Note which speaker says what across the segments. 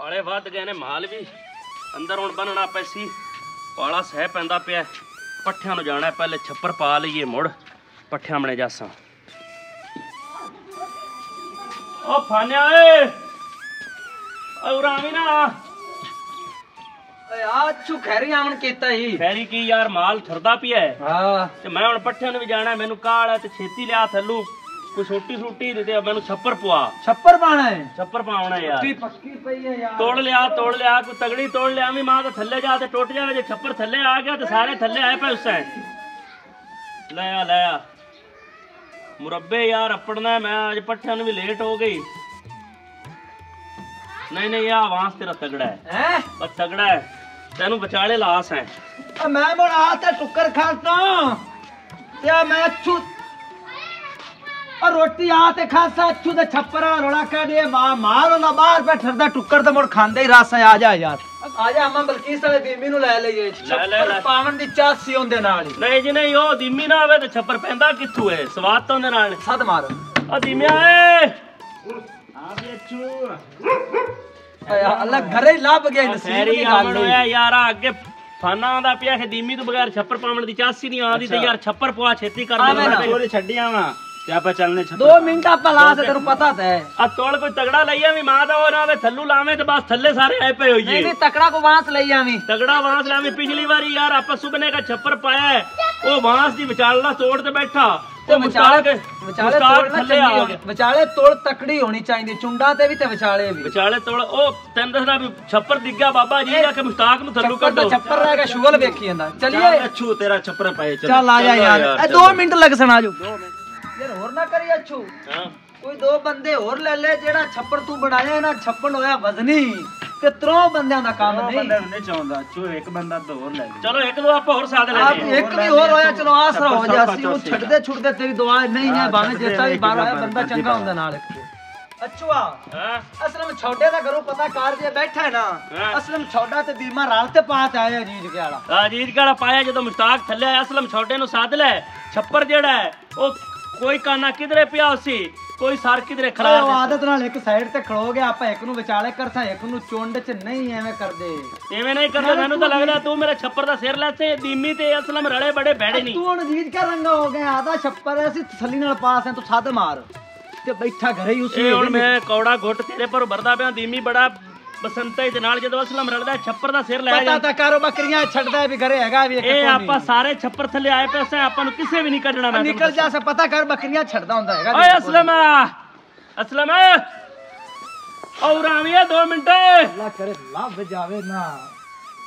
Speaker 1: ਪਾਲੇ ਵੱਧ ਗਏ ਨੇ ਮਾਲ ਵੀ। ਅੰਦਰ ਹੁਣ ਬੰਨਣਾ ਪੈਸੀ ਪਾਲਾ ਸਹਿ ਪੈਂਦਾ ਪਿਆ। ਪੱਠਿਆਂ ਨੂੰ ਜਾਣਾ ਪਹਿਲੇ ਛੱਪਰ ਪਾ ਲਈਏ ਮੁੜ। ਪੱਠਿਆਂ ਮਣੇ ਜਾਸਾਂ। ਓ ਫਾਨਿਆ ਏ ਓ ਰਾਮੀ ਨਾ।
Speaker 2: ਓਏ ਆ ਛੂ ਖੈਰੀ ਆਵਣ ਕੀਤਾ ਹੀ
Speaker 1: ਫੈਰੀ ਕੀ ਯਾਰ ਮਾਲ ਥਰਦਾ ਪਿਆ। ਹੈ।
Speaker 2: ਹਾਂ
Speaker 1: ਤੇ ਮੈਂ ਹੁਣ ਪੱਠਿਆਂ ਨੂੰ ਵੀ ਜਾਣਾ ਮੈਨੂੰ ਕਾਲ ਹੈ ਤੇ ਛੇਤੀ ਲਿਆ ਥੱਲੂ। ਕੋਈ ਛੋਟੀ ਛੋਟੀ ਦੇ ਤੇ ਮੈਨੂੰ ਛੱਪਰ ਪਵਾ।
Speaker 2: ਛੱਪਰ ਪਾਣਾ ਹੈ।
Speaker 1: ਛੱਪਰ ਪਾਉਣਾ ਯਾਰ।
Speaker 2: ਟੀ ਪੱਕੀ ਪਈ ਹੈ ਯਾਰ।
Speaker 1: ਤੋੜ ਲਿਆ ਤੋੜ ਲਿਆ ਕੋਈ ਤਗੜੀ ਤੋੜ ਲਿਆ ਵੀ ਮਾਂ ਤਾਂ ਥੱਲੇ ਜਾ ਤੇ ਟੁੱਟ ਜਾਵੇ ਜੇ ਛੱਪਰ ਥੱਲੇ ਆ ਗਿਆ ਤੇ ਸਾਰੇ ਥੱਲੇ ਆਏ ਪਏ ਉਸੇ ਲੈ ਆ ਲੈ ਆ। ਮੁਰੱਬੇ ਯਾਰ ਅਪੜਨਾ ਮੈਂ ਅੱਜ ਪੱਠਿਆਂ ਨੂੰ ਵੀ ਲੇਟ ਹੋ ਗਈ। ਨਹੀਂ ਨਹੀਂ ਆ ਆਵਾਜ਼ ਤੇਰਾ ਤਗੜਾ ਹੈ।
Speaker 2: ਹੈ?
Speaker 1: ਬਸ ਤਗੜਾ ਹੈ। ਤੈਨੂੰ ਵਿਚਾਲੇ ਲਾਸ ਹੈ।
Speaker 2: ਮੈਂ ਮੋੜ ਆ ਤੇ ਟੁੱਕਰ ਖਾਤਾ ਤੇ ਮੈਂ ਛੂ ਆ ਰੋਟੀ ਆ ਤੇ ਖਾਸਾ ਛੂ ਦੇ ਛੱਪਰ ਰੋਲਾ ਕੱਢੇ ਮਾ ਮਾਰੋ ਨਾ ਬਾਹਰ ਬੈਠਦਾ ਟੁੱਕਰ ਤੇ ਮੋੜ ਖਾਂਦੇ ਹੀ ਰਸ ਆ ਜਾ ਯਾਰ। ਆ ਜਾ ਅਮਾ ਬਲਕੀਸ ਵਾਲੇ ਬੀਬੀ ਨੂੰ ਲੈ ਲਈਏ।
Speaker 1: ਲੈ, ਲੈ।
Speaker 2: ਛੱਪਰ ਪਾਵਨ ਦੀ ਚਾਸੀ ਉਹਦੇ ਨਾਲ ਹੀ।
Speaker 1: ਨਹੀਂ ਜੀ ਨਹੀਂ ਉਹ ਦੀਮੀ ਨਾ ਆਵੇ ਤੇ ਛੱਪਰ ਪੈਂਦਾ ਕਿੱਥੋਂ ਹੈ ਸਵਾਦ ਤਾਂ ਉਹਦੇ ਨਾਲ
Speaker 2: ਸੱਦ ਮਾਰ।
Speaker 1: ਆ ਦੀਮਿਆ ਏ
Speaker 2: ਅੱਲਾ ਘਰੇ ਹੀ ਲੱਭ ਗਿਆ ਨਸੀਬ ਦੀ ਗੱਲ
Speaker 1: ਹੋਇਆ
Speaker 2: ਹੋਈ।
Speaker 1: ਯਾਰਾ ਅੱਗੇ ਫਾਨਾ ਆਂਦਾ ਪਿਆ ਕਿ ਦੀਮੀ ਤੋਂ ਬਗੈਰ ਛੱਪਰ ਪਾਉਣ ਦੀ ਚਾਸੀ ਨਹੀਂ ਆਉਂਦੀ ਤੇ ਯਾਰ ਛੱਪਰ ਪਵਾ ਛੇਤੀ ਕਰ
Speaker 2: ਆਵੇਂ ਨਾ।
Speaker 1: ਦੇ
Speaker 3: ਛੱਡੀਆਂ ਵਾ। ਤੇ ਆਪਾਂ ਚੱਲਨੇ
Speaker 2: ਦੋ ਮਿੰਟ ਆਪਾਂ ਲਾ ਤੇ ਤੈਨੂੰ ਪਤਾ ਤਾਂ ਹੈ।
Speaker 1: ਆ ਤੋੜ ਕੋਈ ਤਗੜਾ ਲਈਆ ਵੀ ਮਾਂ ਦਾ ਉਹ ਨਾ ਵੇ ਥੱਲੂ ਲਾਵੇਂ ਤੇ ਬਸ ਥੱਲੇ ਸਾਰੇ ਆਏ ਪਏ
Speaker 2: ਨਹੀਂ
Speaker 1: ਹੋਈਏ।
Speaker 2: ਨਹੀਂ ਤਕੜਾ ਕੋ ਵਾਂਸ ਲਈ ਆਵੀਂ।
Speaker 1: ਤਗੜਾ ਵਾਂਸ ਲਾਵੇਂ ਪਿਛਲੀ ਵਾਰੀ ਯਾਰ ਆਪਾਂ ਸੁਬਨੇ ਦਾ ਛੱਪਰ ਪਾਇਆ ਹੈ, ਉਹ ਵਾਂਸ ਦੀ ਵਿਚਾਲਣਾ ਤੋੜ ਤੇ ਬੈਠਾ।
Speaker 2: ਤੇ ਵਿਚਾਲੇ ਵਿਚਾਲੇ ਤੋੜ ਨਾ
Speaker 1: ਥੱਲੇ ਆ
Speaker 2: ਵਿਚਾਲੇ ਤੋੜ ਤਕੜੀ ਹੋਣੀ ਚਾਹੀਦੀ ਚੁੰਡਾ ਤੇ ਵੀ ਤੇ ਵਿਚਾਲੇ ਵੀ।
Speaker 1: ਵਿਚਾਲੇ ਤੋੜ ਉਹ ਤੈਨੂੰ ਦੱਸਣਾ ਵੀ ਛੱਪਰ ਡਿੱਗਾ ਬਾਬਾ ਜੀ ਜਾ ਕੇ ਮੁਸਤਾਕ ਨੂੰ ਥੱਲੂ
Speaker 2: ਛੱਪਰ
Speaker 1: ਕੱਢੋ।
Speaker 2: ਛੱਪਰ ਰਹਿ ਗਿਆ ਸ਼ੁਗਲ ਵੇਖੀ ਜਾਂਦਾ। ਚਲਿਏ।
Speaker 3: ਅੱਛੂ ਤੇਰਾ ਛੱਪਰ ਪਏ
Speaker 2: ਚੱਲ। ਆ ਜਾ ਯਾਰ। ਇਹ 2 ਮਿੰਟ ਲੱਗ ਸਣਾ ਜੋ ਯਾਰ ਹੋਰ ਨਾ ਕਰੀ ਅੱਛੂ।
Speaker 1: ਹਾਂ।
Speaker 2: ਕੋਈ ਦੋ ਬੰਦੇ ਹੋਰ ਲੈ ਲੈ ਜਿਹੜਾ ਛੱਪਰ ਤੂੰ ਬਣਾਇਆ ਨਾ ਛੱਪੜ ਹੋਇਆ ਵਜ਼ਨੀ ਤੇ ਤਰੋ ਬੰਦਿਆਂ ਦਾ ਕੰਮ ਨਹੀਂ।
Speaker 3: ਬੰਦਾ ਨਹੀਂ ਚਾਹੁੰਦਾ ਚੋ ਇੱਕ ਬੰਦਾ ਤਾਂ ਹੋਰ ਲੈ ਲੈ।
Speaker 1: ਚਲੋ ਇੱਕ ਦੋ ਆਪਾਂ ਹੋਰ ਸਾਧ
Speaker 2: ਆਪ
Speaker 1: ਲੈਣੇ
Speaker 2: ਇੱਕ ਵੀ ਹੋਰ ਹੋਇਆ ਚਲੋ ਆਸਰਾ ਹੋ
Speaker 3: ਛੱਪੜ
Speaker 2: ਜਾਸੀ ਉਹ
Speaker 3: ਛੱਪੜ
Speaker 2: ਛੱਡਦੇ ਛੁੱਟਦੇ ਤੇਰੀ ਦੁਆ ਨਹੀਂ ਹੈ ਭਾਵੇਂ ਜਿੱਤਾ ਵੀ ਬਾਹਰ ਆਇਆ
Speaker 3: ਬੰਦਾ
Speaker 2: ਚੰਗਾ ਹੁੰਦਾ ਨਾਲ। ਅੱਛੂਆ
Speaker 1: ਹਾਂ।
Speaker 2: ਅਸਲਮ ਛੋਟੇ ਦਾ ਘਰੋਂ ਪਤਾ ਕਾਰ ਜੇ ਬੈਠਾ ਹੈ। ਨਾ। ਅਸਲਮ ਛੋਟਾ ਤੇ ਦੀਮਾ ਰਲ ਤੇ ਪਾ ਤੇ ਆਇਆ ਜੀਜ ਕੇ ਵਾਲਾ
Speaker 1: ਅਜੀਤ ਕਾਲਾ ਪਾਇਆ ਜਦੋਂ ਮੁਸ਼ਤਾਕ ਥੱਲੇ ਆਇਆ ਅਸਲਮ ਛੋਟੇ ਨੂੰ ਸੱਦ ਲੈ। ਛੱਪਰ ਜਿਹੜਾ ਹੈ ਉਹ ਕੋਈ ਕਾਨਾ ਕਿਧਰੇ ਪਿਆ ਸੀ? ਕੋਈ ਸਰ ਕਿਧਰੇ ਖਰਾਰ
Speaker 2: ਉਹ ਆਦਤ ਨਾਲ ਇੱਕ ਸਾਈਡ ਤੇ ਖੜੋ ਗਿਆ ਆਪਾਂ ਇੱਕ ਨੂੰ ਵਿਚਾਲੇ ਕਰਸਾਂ ਇੱਕ ਨੂੰ ਚੁੰਡ ਚ ਨਹੀਂ ਐਵੇਂ ਕਰਦੇ।
Speaker 1: ਐਵੇਂ ਨਹੀਂ ਕਰਦਾ ਮੈਨੂੰ ਤਾਂ ਲੱਗਦਾ ਤੂੰ ਮੇਰੇ ਛੱਪਰ ਦਾ ਸਿਰ ਲੈ ਤੇ ਦੀਮੀ ਤੇ ਅਸਲਮ ਰਲੇ ਬੜੇ ਬੈੜੇ ਨਹੀਂ।
Speaker 2: ਤੂੰ ਹੁਣ ਕਾ ਰੰਗਾ ਹੋ ਗਿਆ? ਆਦਾ ਛੱਪਰ ਅਸੀਂ ਥੱਲੀ ਨਾਲ ਪਾਸ ਹੈ ਤੂੰ ਸੱਦ ਮਾਰ। ਤੇ ਬੈਠਾ ਘਰੇ ਹੀ ਉਸੇ
Speaker 1: ਹੁਣ ਮੈਂ ਕੌੜਾ ਘੁੱਟ ਤੇਰੇ ਪਰ ਵਰਦਾ ਪਿਆ ਦੀਮੀ ਬੜਾ ਬਸੰਤਾ ਦੇ ਨਾਲ ਜਦੋਂ ਅਸਲਮ ਰਲਦਾ ਛੱਪਰ ਦਾ ਸਿਰ ਲੈ
Speaker 2: ਪਤਾ
Speaker 1: ਜਾ
Speaker 2: ਤਾਂ ਕਾਰੋ ਬੱਕਰੀਆਂ ਛੱਡਦਾ ਵੀ ਘਰੇ ਹੈਗਾ ਵੀ ਇੱਕ
Speaker 1: ਇਹ। ਆਪਾਂ ਸਾਰੇ ਛੱਪਰ ਥੱਲੇ ਆਏ ਪਏ ਸੇ ਆਪਾਂ ਨੂੰ ਕਿਸੇ ਵੀ ਨਹੀਂ ਕੱਢਣਾ ਮੈਂ
Speaker 2: ਨਿਕਲ ਜਾ ਸੇ ਪਤਾ ਕਰ ਬੱਕਰੀਆਂ ਛੱਡਦਾ ਹੁੰਦਾ ਹੈਗਾ
Speaker 1: ਓਏ ਅਸਲਮ! ਅਸਲਮ! ਔਰ ਆਵੀਏ 2 ਮਿੰਟ।
Speaker 2: ਅੱਲਾ ਕਰੇ ਲੱਭ ਜਾਵੇ ਨਾ।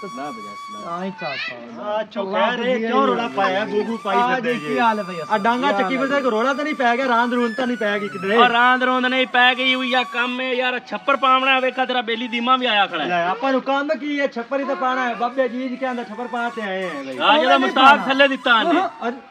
Speaker 3: ਨਾ ਬਜਾ
Speaker 2: ਆਈ ਚਾਚਾ
Speaker 3: ਆ ਚੁੱਕਾ ਕਿਉਂ ਰੋਲਾ ਪਾਇਆ ਗੂਗੂ ਪਾਈ
Speaker 2: ਆ
Speaker 3: ਫਿਰਦੇ
Speaker 2: ਕੀ ਹਾਲ ਹੈ ਭਈ
Speaker 3: ਆ ਡਾਂਗਾ ਚੱਕੀ ਫਿਰਦੇ ਕੋ ਰੋਲਾ ਤਾਂ ਨਹੀਂ ਪੈ ਗਿਆ ਰਾਂਦ ਰੂਨ ਤਾਂ ਨਹੀਂ ਪੈ ਗਈ ਕਿਧਰੇ
Speaker 1: ਔਰ ਰਾਂਦ ਰੋਂਦ ਨਹੀਂ ਪੈ ਗਈ ਹੋਈ ਆ ਕੰਮ ਹੈ ਯਾਰ ਛੱਪਰ ਪਾਵਣਾ ਵੇਖਾ ਤੇਰਾ ਬੇਲੀ ਦੀਮਾ ਵੀ ਆਇਆ ਖੜਾ ਹੈ
Speaker 3: ਲੈ ਆਪਾਂ ਨੂੰ ਕੰਮ ਕੀ ਹੈ ਛੱਪਰ ਹੀ ਤਾਂ ਪਾਣਾ ਹੈ ਬਾਬੇ ਜੀ ਕੇ ਅੰਦਰ ਛੱਪਰ ਪਾ ਤੇ ਆਏ ਹੈ ਬਈ
Speaker 1: ਆ ਜਿਹੜਾ ਮੁਸਤਾਕ ਥੱਲੇ ਦਿੱਤਾ ਆਨੇ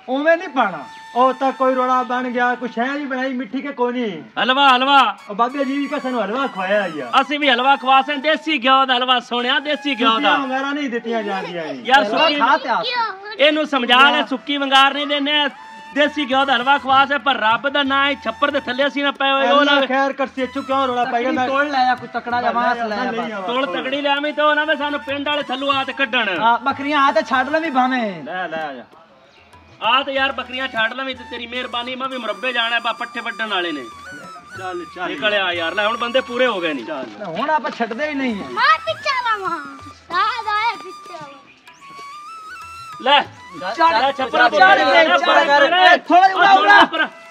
Speaker 3: ਉਵੇਂ ਨਹੀਂ ਪਾਣਾ ਉਹ ਤਾਂ ਕੋਈ ਰੋਲਾ ਬਣ ਗਿਆ ਕੋਈ ਸ਼ਹਿਰ ਹੀ ਬਣਾਈ ਮਿੱਠੀ ਕੇ ਕੋਈ ਨਹੀਂ?
Speaker 1: ਹਲਵਾ ਹਲਵਾ।
Speaker 3: ਉਹ ਬਾਬੇ ਜੀ ਕਾ ਸਾਨੂੰ ਹਲਵਾ ਖਵਾਇਆ ਯਾਰ
Speaker 1: ਅਸੀਂ ਵੀ ਹਲਵਾ ਖਵਾਸਾਂ ਦੇਸੀ ਘਿਓ ਦਾ ਹਲਵਾ ਸੋਹਣਿਆ ਦੇਸੀ ਘਿਓ ਦਾ।
Speaker 3: ਵਗੈਰਾ ਨਹੀਂ ਦਿੱਤੀਆਂ ਜਾਂਦੀਆਂ
Speaker 1: ਯਾਰ ਸੁੱਕੀ ਇਹਨੂੰ ਸਮਝਾ ਲੈ ਸੁੱਕੀ ਵੰਗਾਰ ਨਹੀਂ ਦੇਨੇ ਦੇਸੀ ਘਿਓ ਦਾ ਹਲਵਾ ਖਵਾਸ ਹੈ ਪਰ ਰੱਬ ਦਾ ਨਾਂ ਹੈ ਛੱਪਰ ਦੇ ਥੱਲੇ ਅਸੀਂ ਨਾ ਪਏ ਹੋਏ ਉਹ ਨਾ
Speaker 3: ਖੈਰ ਕਰਸੀ ਅੱਛੂ ਕਿਉਂ ਰੋਲਾ ਪਾਈ ਜਾਂਦਾ?
Speaker 2: ਤੋੜ ਲਾਇਆ ਕੋਈ ਤਕੜਾ ਜਿਹਾ ਮਾਸ ਲਾਇਆ
Speaker 1: ਤੋਲ ਤਗੜੀ ਲਿਆਵੀਂ ਤੇ ਉਹ ਨਾ ਵੇ ਸਾਨੂੰ ਪਿੰਡ ਵਾਲੇ ਥੱਲੂ ਆ ਤੇ ਕੱਢਣ
Speaker 2: ਬੱਕਰੀਆਂ ਆ ਤੇ ਛੱਡ ਲੈ ਵੀ ਭਾਵੇਂ।
Speaker 3: ਲੈ ਲੈ ਆ ਜਾ।
Speaker 1: ਆ ਤੇ ਯਾਰ ਬੱਕਰੀਆਂ ਛੱਡ ਲਵੀਂ ਤੇ ਤੇਰੀ ਮਿਹਰਬਾਨੀ ਮੈਂ ਵੀ ਮੁਰੱਬੇ ਜਾਣਾ ਬਾ ਪੱਠੇ ਵੱਢਣ ਵਾਲੇ ਨੇ।
Speaker 3: ਚੱਲ ਚੱਲ।
Speaker 1: ਨਿਕਲ ਆ ਯਾਰ ਲੈ ਹੁਣ ਬੰਦੇ ਪੂਰੇ ਹੋ ਗਏ ਨਹੀਂ
Speaker 3: ਚੱਲ।
Speaker 2: ਹੁਣ ਆਪਾਂ ਛੱਡਦੇ ਹੀ ਨਹੀਂ ਹੈ
Speaker 4: ਮਾਰ ਪਿੱਛੇ ਵਾਲਾ ਸਾਦ ਆਇਆ ਪਿੱਛੇ
Speaker 1: ਲੈ
Speaker 2: ਚੱਲ
Speaker 1: ਲੈ ਛੱਪਰਾ
Speaker 2: ਚੱਲ ਦੇ, ਚੱਲ ਕਰ। ਇਹ ਥੋੜ੍ਹਾ ਜਿਹਾ ਉਡਾ, ਉਡਾ।
Speaker 1: ਆ
Speaker 2: ਮੇਰੇ
Speaker 1: ਮੇਰੇ
Speaker 2: ਨਾਲ
Speaker 1: ਦਾ
Speaker 3: ਨੁੱਕਰ ਤੇ
Speaker 1: ਤੇਰਾ ਕਾਕਾ ਸੁਣ ਵੇਖੀ
Speaker 2: ਬੀਬੀ ਵੇਖ ਕੰਮ ਤੂੰ ਅਸੀਂ ਤਾਂ ਇੱਥੇ ਲਾ
Speaker 3: ਆਪਾਂ ਦੇ ਚੱਕ ਚੱਕ
Speaker 2: ਬਸ ਖੋਲ ਜਾ
Speaker 1: ਥੋੜਾ ਜਿਹਾ ਚੁੰਡ ਵੇਲੀ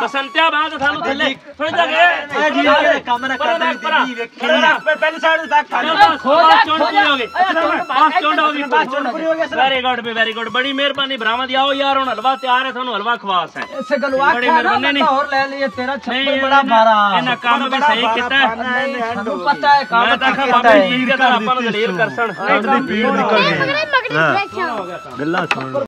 Speaker 1: ਬਸੰਤਿਆ ਬਾਅਦ ਸਾਨੂੰ ਥੱਲੇ ਥੋੜਾ ਜਿਹਾ ਗਏ
Speaker 3: ਜੀ ਜੀ ਕੰਮ ਨਾ ਕਰਦੇ ਦੀ ਵੇਖੀ ਪਹਿਲੀ ਸਾਈਡ ਨੂੰ ਤੱਕ
Speaker 1: ਖੋ ਜਾ ਚੁੰਡ ਪੂਰੀ ਹੋ ਗਈ ਬਸ ਚੁੰਡ ਹੋ ਗਈ।
Speaker 3: ਬਸ ਚੁੰਡ ਪੂਰੀ ਹੋ ਗਈ
Speaker 1: ਵੈਰੀ ਗੁੱਡ ਵੈਰੀ ਗੁੱਡ ਬੜੀ ਮਿਹਰਬਾਨੀ ਭਰਾਵਾਂ ਦੀ। ਆਓ ਯਾਰ ਹੁਣ ਹਲਵਾ ਤਿਆਰ ਹੈ ਤੁਹਾਨੂੰ ਹਲਵਾ ਖਵਾਸ ਹੈ
Speaker 2: ਇਸੇ ਗਲਵਾ
Speaker 1: ਬੜੀ
Speaker 2: ਖਾ ਨਾ ਹੋਰ ਲੈ ਲਈਏ ਤੇਰਾ
Speaker 1: ਨਹੀਂ
Speaker 2: ਛੱਪਰ ਬੜਾ ਭਾਰਾ
Speaker 1: ਇਹਨਾਂ ਕੰਮ ਵੀ ਸਹੀ ਕੀਤਾ। ਹੈ।
Speaker 2: ਸਾਨੂੰ ਪਤਾ ਹੈ ਕੰਮ
Speaker 1: ਮੈਂ ਤਾਂ
Speaker 2: ਕੀਤਾ
Speaker 1: ਬਾਬਾ ਜੀ ਦੇ ਤਾਂ ਆਪਾਂ ਨੂੰ ਦਲੀਲ ਕਰਸਣ।
Speaker 3: ਪੀੜ ਨਿਕਲ
Speaker 4: ਮਗਰੇ ਮਗਰੇ ਬੈਠਾ
Speaker 3: ਗੱਲਾਂ ਸੁਣ।